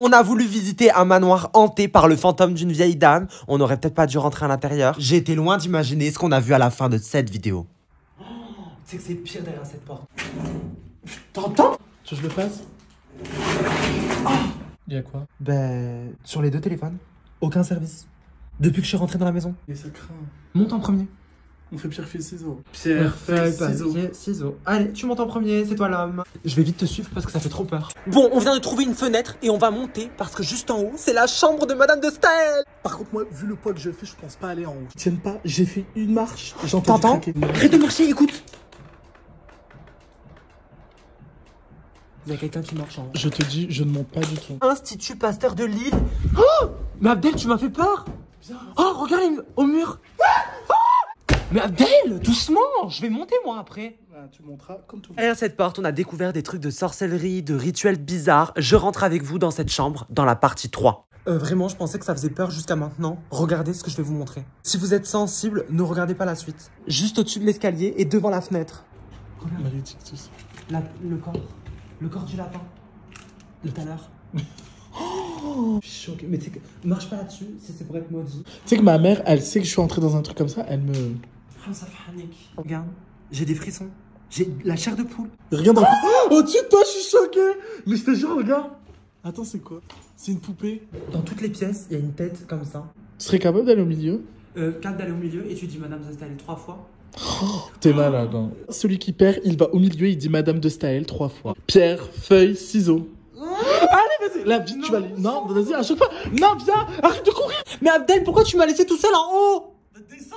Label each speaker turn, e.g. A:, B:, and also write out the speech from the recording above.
A: On a voulu visiter un manoir hanté par le fantôme d'une vieille dame. On n'aurait peut-être pas dû rentrer à l'intérieur. J'ai été loin d'imaginer ce qu'on a vu à la fin de cette vidéo.
B: C'est que c'est pire derrière cette porte. T'entends?
C: Tu veux que je le fasse? Il y a quoi?
A: Ben, sur les deux téléphones, aucun service. Depuis que je suis rentré dans la maison.
C: Et ça craint.
A: Monte en premier.
C: On fait pierre, feuille, ciseaux.
A: Pierre, feuille, papier, ciseaux. Allez, tu montes en premier, c'est toi l'homme. Je vais vite te suivre parce que ça fait trop peur. Bon, on vient de trouver une fenêtre et on va monter parce que juste en haut, c'est la chambre de Madame de Staël.
C: Par contre, moi, vu le poids que je fais, je pense pas aller en haut. Tiens pas, j'ai fait une marche. J'entends.
A: Arrête de marcher, écoute. Il y a quelqu'un qui marche en haut.
C: Je te dis, je ne monte pas du tout.
A: Institut Pasteur de Lille. Oh Mais Abdel, tu m'as fait peur. Oh, regarde il- au mur. Oh Mais Abdel, doucement, je vais monter moi après.
C: Ah, tu monteras comme tout le monde.
A: Derrière cette porte, on a découvert des trucs de sorcellerie, de rituels bizarres. Je rentre avec vous dans cette chambre, dans la partie 3. Euh, vraiment, je pensais que ça faisait peur jusqu'à maintenant. Regardez ce que je vais vous montrer. Si vous êtes sensible, ne regardez pas la suite. Juste au-dessus de l'escalier et devant la fenêtre.
C: Ça.
A: La- le corps. Le corps du lapin. De tout à l'heure. Oh, je suis choquée. Mais tu sais que, marche pas là-dessus, c'est pour être maudit.
C: Tu sais que ma mère, elle sait que je suis entré dans un truc comme ça, elle me.
A: Regarde, j'ai des frissons. J'ai la chair de poule.
C: Regarde encore. Oh, Au-dessus de toi, je suis choqué Mais je te jure, regarde Attends, c'est quoi? C'est une poupée
A: Dans toutes les pièces, il y a une tête comme ça.
C: Tu serais capable d'aller au milieu?
A: Euh, calme d'aller au milieu et tu dis Madame Zastal trois fois.
C: T'es malade, hein. Celui qui perd, il va au milieu, il dit Madame de Staël trois fois. Pierre, feuille, ciseaux. Allez, vas-y, là, vite, tu vas aller. Non, vas-y, à chaque fois. Non, viens, arrête de courir.
A: Mais Abdel, pourquoi tu m'as laissé tout seul en haut?
C: Descends,